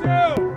two.